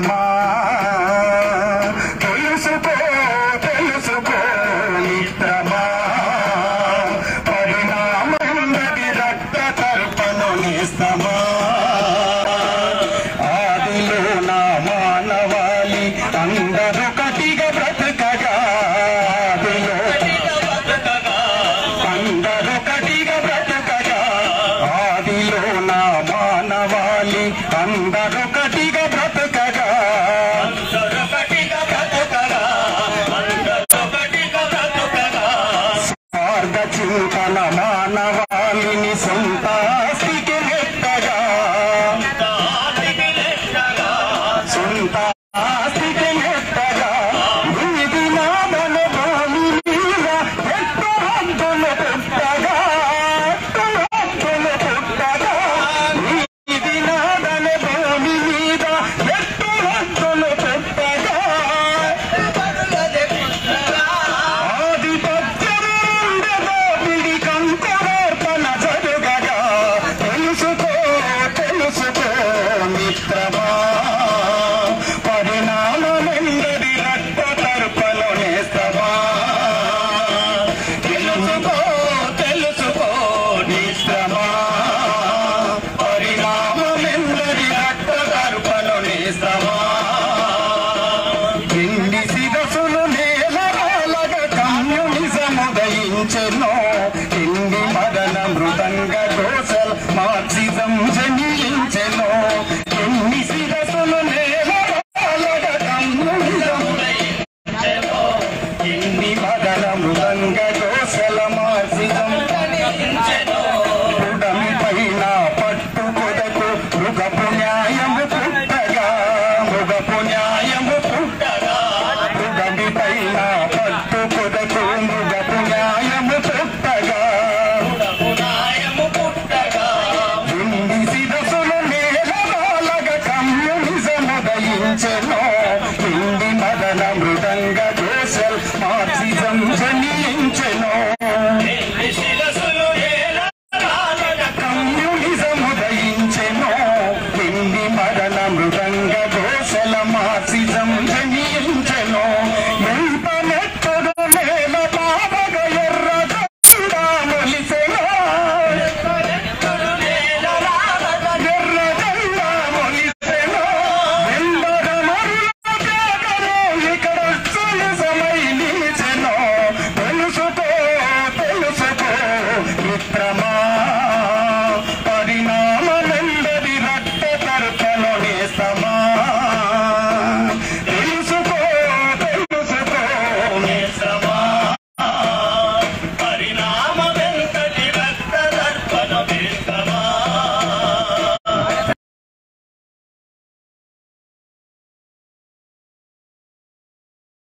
Mama. you pass.